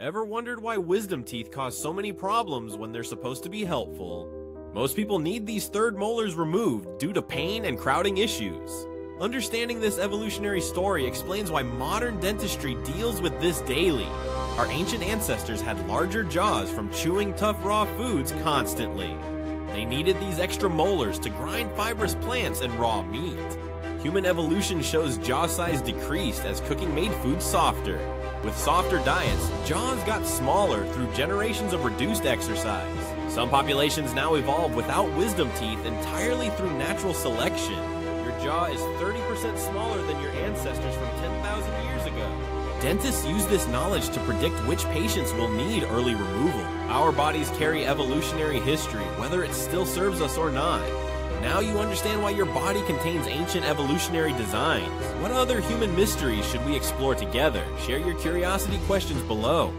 Ever wondered why wisdom teeth cause so many problems when they're supposed to be helpful? Most people need these third molars removed due to pain and crowding issues. Understanding this evolutionary story explains why modern dentistry deals with this daily. Our ancient ancestors had larger jaws from chewing tough raw foods constantly. They needed these extra molars to grind fibrous plants and raw meat. Human evolution shows jaw size decreased as cooking made food softer. With softer diets, jaws got smaller through generations of reduced exercise. Some populations now evolve without wisdom teeth entirely through natural selection. Your jaw is 30% smaller than your ancestors from 10,000 years ago. Dentists use this knowledge to predict which patients will need early removal. Our bodies carry evolutionary history, whether it still serves us or not. Now you understand why your body contains ancient evolutionary designs. What other human mysteries should we explore together? Share your curiosity questions below.